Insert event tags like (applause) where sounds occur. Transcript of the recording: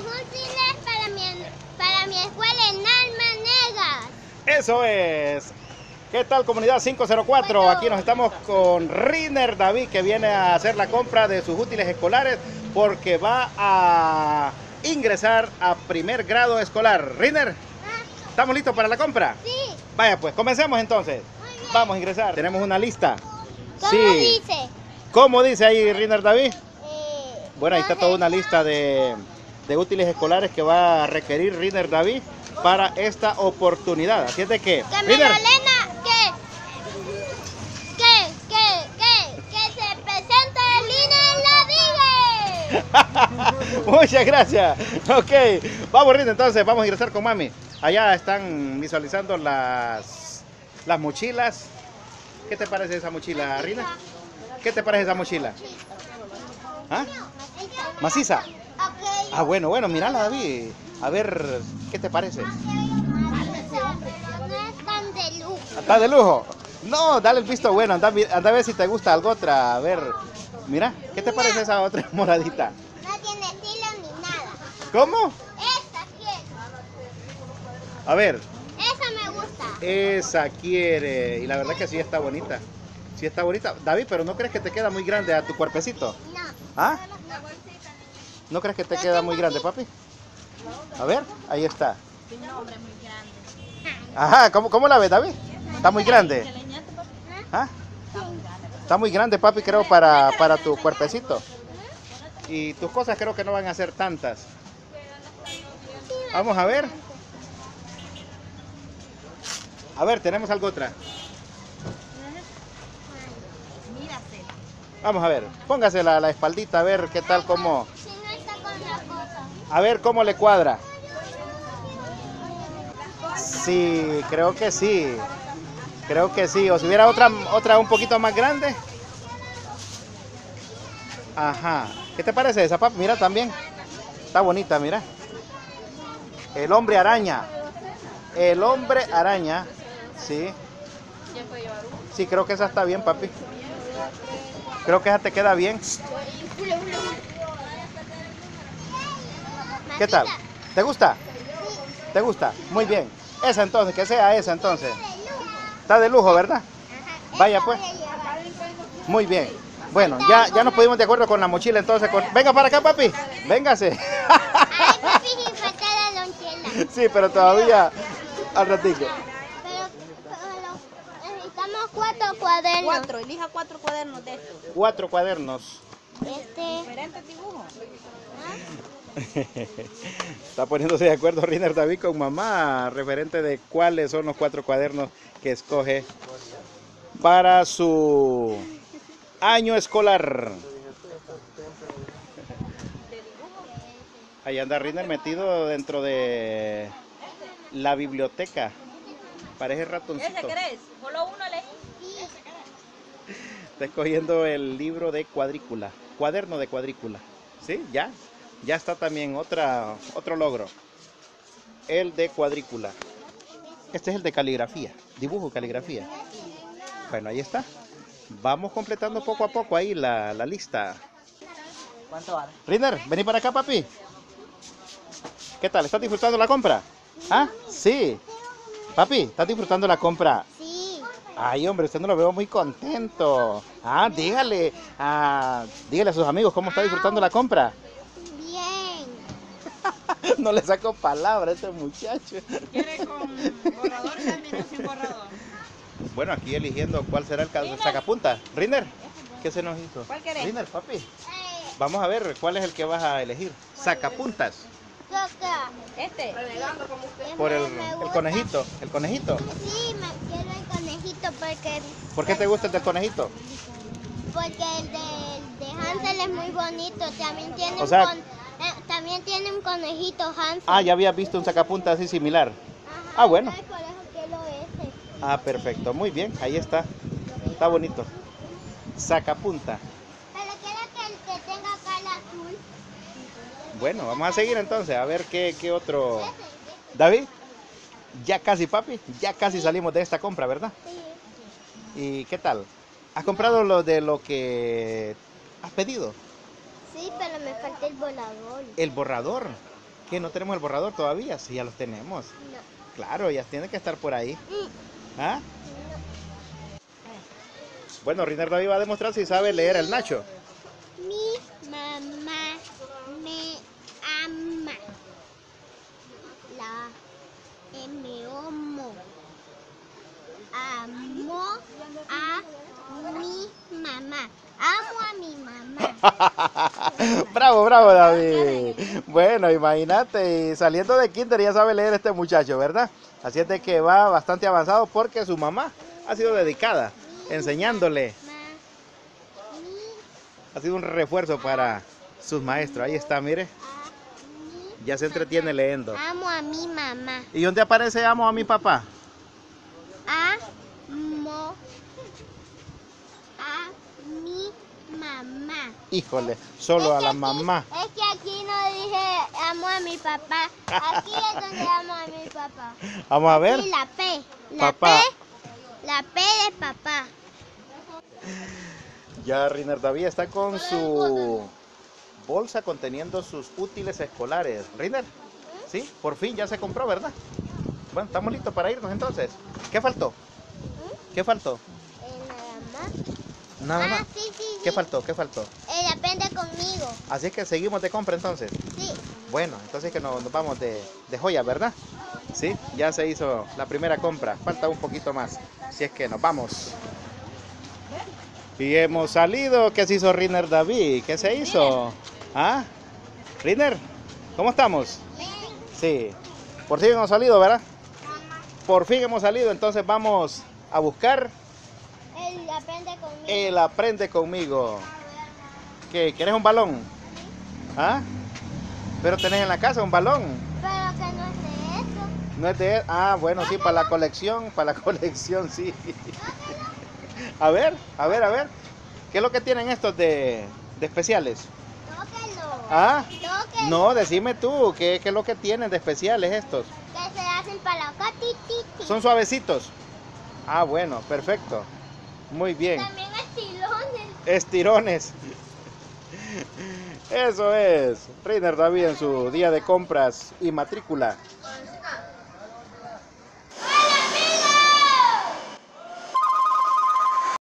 útiles para mi, para mi escuela en Almanegas. Eso es. ¿Qué tal comunidad 504? Aquí nos estamos con Riner David que viene a hacer la compra de sus útiles escolares porque va a ingresar a primer grado escolar. Riner, ¿estamos listos para la compra? Sí, Vaya pues, comencemos entonces. muy bien. Vamos a ingresar. Tenemos una lista. ¿Cómo dice? ¿Cómo dice ahí Riner David? Eh, Bueno, ahí está toda una lista de, de útiles escolares que va a requerir Riner David para esta oportunidad. Así es de que, Que Riner, Magdalena, que, que, que, que, se presente la (laughs) DIGE. Muchas gracias. Ok, vamos Riner, entonces vamos a ingresar con mami. Allá están visualizando las, las mochilas. ¿Qué te parece esa mochila, Rina? ¿Qué te parece esa mochila? ¿Ah? ¿Maciza? Ah, bueno, bueno, mírala, David. A ver, ¿qué te parece? Lujo. ¿Está de lujo? No, dale el visto bueno. Anda, anda a ver si te gusta algo otra. A ver, mira, ¿qué te parece esa otra (laughs) moradita? No tiene estilo ni nada. ¿Cómo? Esta quiero. A ver, Esa me gusta. esa quiere. Y la verdad que sí está bonita. Sí está bonita. David, pero ¿no crees que te queda muy grande a tu cuerpecito? No. ¿Ah? ¿No crees que te queda muy grande, papi? A ver, ahí está. Ajá, ¿cómo, cómo la ves, David? ¿Está muy grande? ¿Ah? Está muy grande, papi, creo, para, para tu cuerpecito. Y tus cosas creo que no van a ser tantas. Vamos a ver. A ver, tenemos algo otra. Vamos a ver, póngase la, la espaldita a ver qué tal, cómo, Si no está con la cosa. A ver cómo le cuadra. Sí, creo que sí. Creo que sí. O si hubiera otra, otra un poquito más grande. Ajá. ¿Qué te parece esa, papi? Mira también. Está bonita, mira. El hombre araña. El hombre araña. Sí. Sí, creo que esa está bien, papi. Creo que esa te queda bien. ¿Qué tal? ¿Te gusta? ¿Te gusta? Muy bien. Esa entonces, que sea esa entonces. Está de lujo, ¿verdad? Vaya, pues. Muy bien. Bueno, ya, ya nos pudimos de acuerdo con la mochila entonces. con- Venga para acá, papi. Véngase. Sí, pero todavía al ratito. Necesitamos cuatro cuadernos. Cuatro, elija cuatro cuadernos de estos. Cuatro cuadernos. Este, Diferentes dibujos. (laughs) Está poniéndose de acuerdo Riner David con mamá referente de cuáles son los cuatro cuadernos que escoge para su año escolar. Ahí anda Riner metido dentro de la biblioteca. Parece ¿Ese ratoncito. querés? Solo uno elegí. Está escogiendo el libro de cuadrícula, cuaderno de cuadrícula. ¿Sí? Ya, ya está también otra, otro logro. El de cuadrícula. Este es el de caligrafía, dibujo y caligrafía. Bueno, ahí está. Vamos completando poco a poco ahí la, la lista. ¿Cuánto vale? Riner, vení para acá, papi. ¿Qué tal? ¿Estás disfrutando la compra? ¿Ah? Sí. Papi, ¿estás disfrutando la compra? sí. Ay, hombre, usted no lo veo muy contento. Ah, dígale, ah, dígale a sus amigos cómo está disfrutando la compra. (laughs) No le saco palabras a este muchacho. ¿Quiere con borrador también o sin borrador? Bueno, aquí eligiendo cuál será el ca- sacapunta. Riner, ¿qué se nos hizo? ¿Cuál querés? Riner, papi, Eh, vamos a ver cuál es el que vas a elegir. Sacapuntas. Este. Por el, el conejito, el conejito. Sí, me quiero el conejito porque, ¿Por qué te gusta el del conejito? porque el de, de Hansel es muy bonito. También tiene, O un, sea- con- también tiene un conejito Hansel. Ah, ya había visto un sacapunta así similar. Ajá, ah, bueno. ese. Ah, perfecto, muy bien, ahí está. Está bonito. Sacapunta. Pero quiero que el que tenga el azul. Bueno, vamos a seguir entonces, a ver qué, qué otro... David, ya casi papi, ya casi salimos de esta compra, ¿verdad? Sí. ¿Y qué tal? ¿Has comprado lo de lo que has pedido? Sí, pero me falta el volador. El borrador. ¿Qué? ¿No tenemos el borrador todavía? Sí, ya los tenemos. No. Claro, ya tiene que estar por ahí. Mm, ¿Ah? Bueno, Riner David va a demostrar si sabe leer el Nacho. Mi mamá me ama. La me amo. Amo a mi mamá. Amo a mi mamá. Bravo, bravo, David. Bueno, imagínate, y saliendo de kinder ya sabe leer este muchacho, ¿verdad? Así es de que va bastante avanzado porque su mamá ha sido dedicada enseñándole. Ha sido un refuerzo para sus maestros. Ahí está, mire. Ya se entretiene leyendo. Amo a mi mamá. ¿Y dónde aparece amo a mi papá? Amo a mi mamá. Híjole, solo Es a la aquí- mamá. Es que aquí no dije amo a mi papá. Aquí es donde amo a mi papá. Vamos a ver. Y la P. La Papá. P. La P de papá. Ya Riner David está con su bolsa conteniendo sus útiles escolares. Riner, sí, por fin ya se compró, ¿verdad? Bueno, estamos listos para irnos entonces. ¿Qué faltó? ¿Qué faltó? Eh, nada más. Nada ah, más. sí, sí, sí. ¿Qué faltó? ¿Qué faltó? Eh, depende conmigo. Así es que seguimos de compra entonces. Sí. Bueno, entonces que nos, nos vamos de, de joya, ¿verdad? Sí, ya se hizo la primera compra. Falta un poquito más. Si es que nos vamos. Y hemos salido. ¿Qué se hizo Riner David? ¿Qué se hizo? ¿Ah? Riner, ¿cómo estamos? Sí. Por fin hemos salido, ¿verdad? Por fin hemos salido. Entonces vamos a buscar Él aprende conmigo. el Aprende conmigo. ¿Qué? ¿Quieres un balón? ¿Ah? Pero tenés en la casa un balón. Pero que no es de eso. No es de... Ah, bueno, sí, para la colección, para la (laughs) colección, sí. A ver, a ver, a ver. ¿Qué es lo que tienen estos de, de especiales? Tóquelo. ¿Ah? Tóquelo. No, decime tú, ¿qué, qué es lo que tienen de especiales estos? Que se hacen para acá. Ti, ti, ti. Son suavecitos. Ah, bueno, perfecto. Muy bien. También estilones. Estirones. Eso es. Reiner David en su día de compras y matrícula.